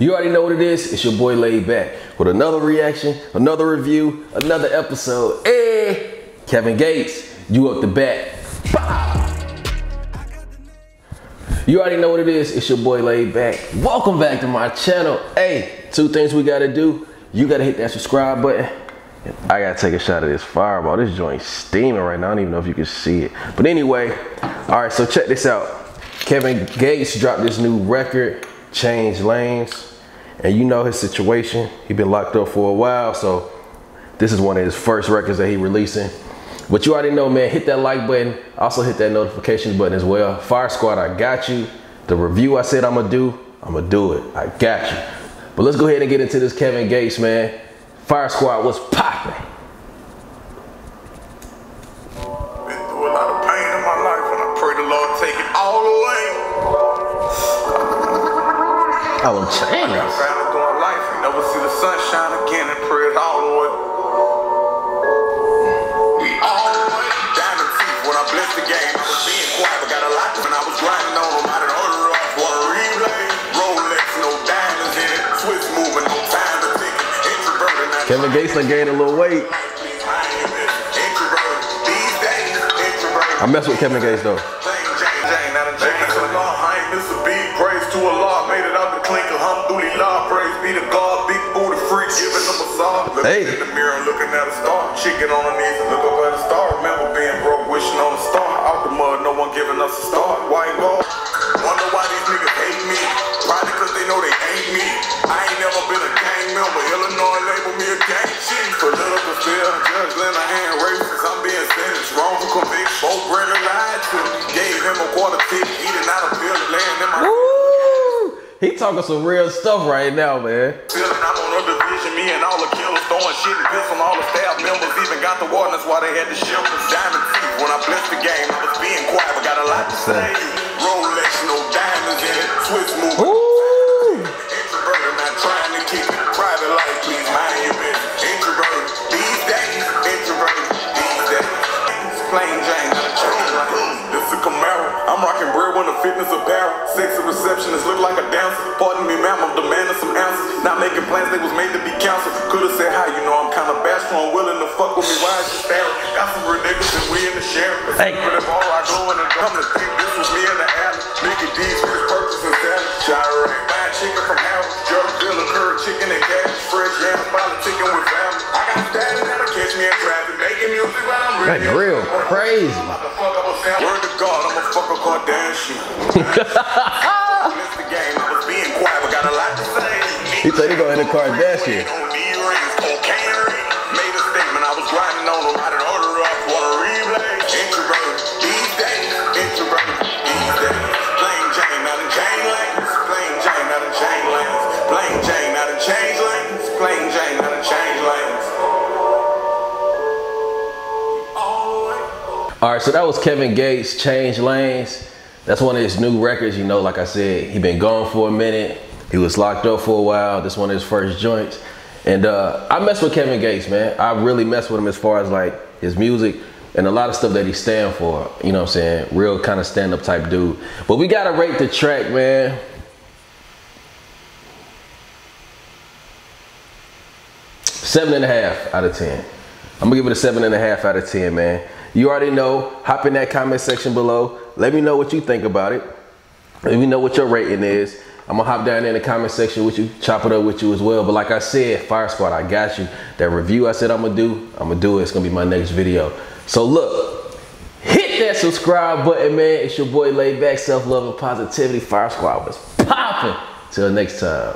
You already know what it is. It's your boy Laid Back with another reaction, another review, another episode. Hey, Kevin Gates, you up the bat. You already know what it is. It's your boy Laid Back. Welcome back to my channel. Hey, two things we gotta do. You gotta hit that subscribe button. I gotta take a shot of this fireball. This joint steaming right now. I don't even know if you can see it. But anyway, all right, so check this out. Kevin Gates dropped this new record, Change Lanes. And you know his situation. He been locked up for a while, so this is one of his first records that he releasing. But you already know, man, hit that like button. Also hit that notification button as well. Fire Squad, I got you. The review I said I'm gonna do, I'm gonna do it. I got you. But let's go ahead and get into this Kevin Gates, man. Fire Squad, what's popping? Been through Oh, them I chains. got family doing life, and never see the sunshine again, and pray it all away. We all. Diamond teeth when I blessed the game. I was being quiet, but got a lot when I was grinding on them. I done order off for a replay. Rolex, no diamonds in it. Swiss moving, no time to tick it. Introverted, Kevin Gates done gained a little weight. Introverted. These days, introverted. I mess with Kevin Gates though. Praise to Allah, made it out the clink, alhamdulillah. Praise be to God, big booty freak, giving them a song. Looking Hey. in the mirror, looking at a star. Chicken on her knees and look up at a star. Remember being broke, wishing on a star. Out the mud, no one giving us a start. White gold. Wonder why these niggas hate me. Probably cause they know they ain't me. I ain't never been a gang member. Illinois label me a gang chief. Political still, judge lend a hand racist. I'm being sentenced, wrongful conviction. Both really lied to me. Gave him a quarter tip, eating out a pill, laying in my Woo! He talking some real stuff right now, man. I'm on a division, me and all the killers throwing shit and piss on all the staff members. Even got the that's why they had the shivers. Diamond teeth when I blessed the game. I was being quiet, but got a lot to say. Rolex, no diamonds in it. Switch moving. Woo! Introverted, not trying to keep it private life, please mind your business. Introverted, these days, introverted, these days. Plain Jane, not a chain like this is a Camaro. I'm rocking bread when the fitness apparel. Sexy receptionist look like a dancer. Pardon me, ma'am, I'm demanding some answers. Not making plans, they was made to be canceled. Could've said hi, you know I'm kinda bashful, willing to fuck with me. Why is you staring? Got some real niggas and we in the share. Hey. For the ball, I go in the come to think this was me in the alley. Mickey D's, Chris Purchase and salad. Gyrate, buying chicken from Howard. Jerk, Villa, curry, chicken and cabbage. Fresh jam, yams, politicking with family. I got status that'll catch me in traffic. Making music while I'm That's real crazy. Motherfucker, I'm a fan. Word to God, I'm a fucker Kardashian. He said he going to Kardashian. On knee rings, cocaine ring. Made a statement, I was grinding on them. I done order up for a replay. Introverted, these days, introverted, these days. Plain Jane, not in chain lanes. Plain Jane, not in chain lanes. Plain Jane, not in change lanes. Plain Jane, not in change lanes. All the way. All right, so that was Kevin Gates, Change Lanes. That's one of his new records. You know, like I said, he been gone for a minute. He was locked up for a while. This one of his first joints. And uh, I mess with Kevin Gates, man. I really mess with him as far as like his music and a lot of stuff that he stand for. You know what I'm saying? Real kind of stand-up type dude. But we gotta rate the track, man. Seven and a half out of 10. I'm gonna give it a seven and a half out of 10, man. You already know, hop in that comment section below. Let me know what you think about it. Let me know what your rating is. I'm gonna hop down in the comment section with you, chop it up with you as well. But like I said, Fire Squad, I got you. That review I said I'm gonna do, I'm gonna do it. It's gonna be my next video. So look, hit that subscribe button, man. It's your boy Laid Back, Self Love and Positivity. Fire Squad was popping. Till next time.